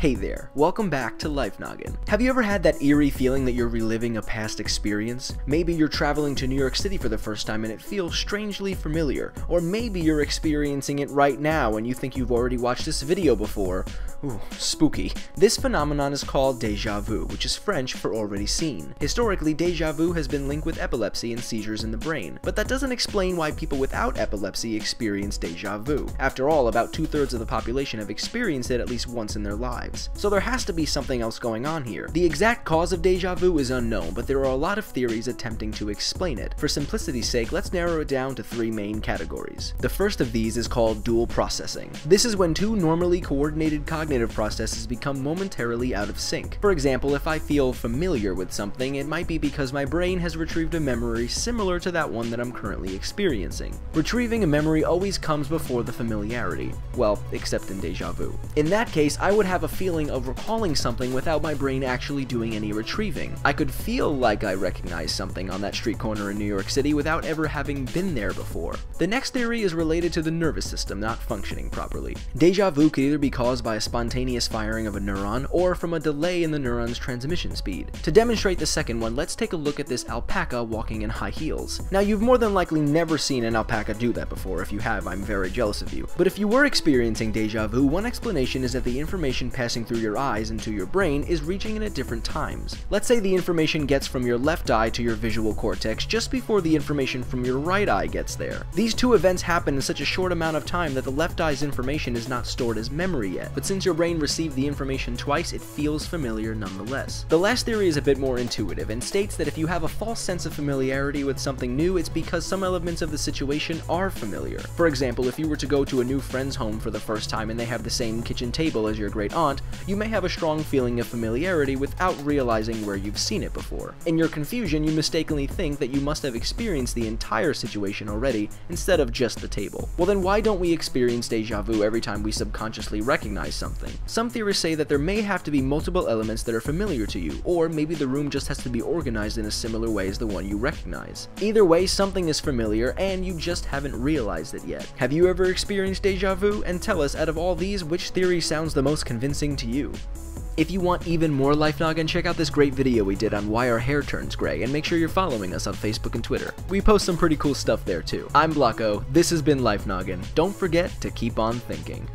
Hey there, welcome back to Life Noggin. Have you ever had that eerie feeling that you're reliving a past experience? Maybe you're traveling to New York City for the first time and it feels strangely familiar, or maybe you're experiencing it right now and you think you've already watched this video before. Ooh, spooky. This phenomenon is called deja vu, which is French for already seen. Historically, deja vu has been linked with epilepsy and seizures in the brain, but that doesn't explain why people without epilepsy experience deja vu. After all, about two-thirds of the population have experienced it at least once in their lives lives. So there has to be something else going on here. The exact cause of deja vu is unknown, but there are a lot of theories attempting to explain it. For simplicity's sake, let's narrow it down to three main categories. The first of these is called dual processing. This is when two normally coordinated cognitive processes become momentarily out of sync. For example, if I feel familiar with something, it might be because my brain has retrieved a memory similar to that one that I'm currently experiencing. Retrieving a memory always comes before the familiarity. Well, except in deja vu. In that case, I would have a feeling of recalling something without my brain actually doing any retrieving. I could feel like I recognized something on that street corner in New York City without ever having been there before. The next theory is related to the nervous system not functioning properly. Deja vu could either be caused by a spontaneous firing of a neuron or from a delay in the neuron's transmission speed. To demonstrate the second one, let's take a look at this alpaca walking in high heels. Now, you've more than likely never seen an alpaca do that before. If you have, I'm very jealous of you. But if you were experiencing deja vu, one explanation is that the information passing through your eyes into your brain is reaching in at different times. Let's say the information gets from your left eye to your visual cortex just before the information from your right eye gets there. These two events happen in such a short amount of time that the left eye's information is not stored as memory yet, but since your brain received the information twice, it feels familiar nonetheless. The last theory is a bit more intuitive and states that if you have a false sense of familiarity with something new, it's because some elements of the situation are familiar. For example, if you were to go to a new friend's home for the first time and they have the same kitchen table as your great aunt, you may have a strong feeling of familiarity without realizing where you've seen it before. In your confusion, you mistakenly think that you must have experienced the entire situation already instead of just the table. Well then why don't we experience deja vu every time we subconsciously recognize something? Some theorists say that there may have to be multiple elements that are familiar to you, or maybe the room just has to be organized in a similar way as the one you recognize. Either way, something is familiar and you just haven't realized it yet. Have you ever experienced deja vu? And tell us, out of all these, which theory sounds the most convincing to you? If you want even more Life Noggin, check out this great video we did on why our hair turns gray, and make sure you're following us on Facebook and Twitter. We post some pretty cool stuff there too. I'm Blocko, this has been Life Noggin. Don't forget to keep on thinking.